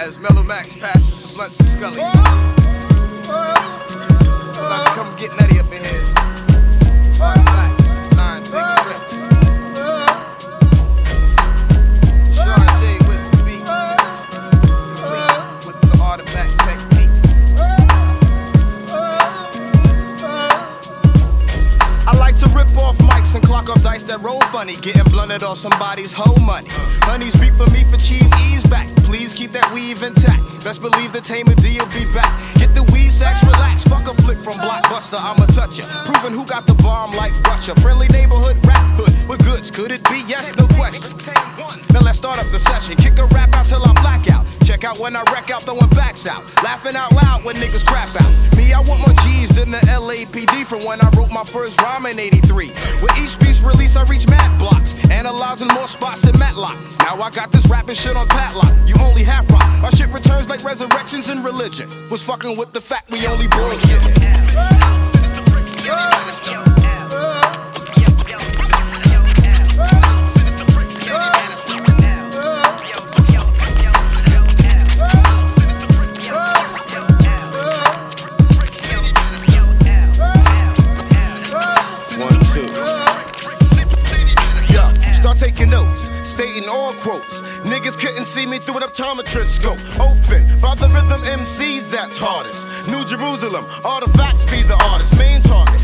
As Mellow Max passes the blunt to Scully. About to come get Nettie up in here. Beat. I like to rip off mics and clock off dice that roll funny. Getting blunted off somebody's whole money. Honeys reap for me for cheese, ease back. Keep that weave intact. Best believe the tamer D will be back. Get the weed sacks, relax. Fuck a flick from Blockbuster, I'ma touch ya. Proving who got the bomb like Russia. Friendly neighborhood rap hood with goods. Could it be? Yes, no question. Now let's start up the session. Kick a rap out till I black out. Check out when I wreck out, throwing backs out. Laughing out loud when niggas crap out. Me, I want more G's than the LAPD from when I wrote my first rhyme in 83. With each piece release, I reach mad blocks. Analyzing more spots than Matlock. Now I got this rapping shit on padlock. You only half rock. My shit returns like resurrections in religion. Was fucking with the fact we only bullshit. One, stating all quotes. Niggas couldn't see me through an optometrist scope. Open, by the rhythm MCs that's hardest. New Jerusalem, artifacts be the artist. Main target,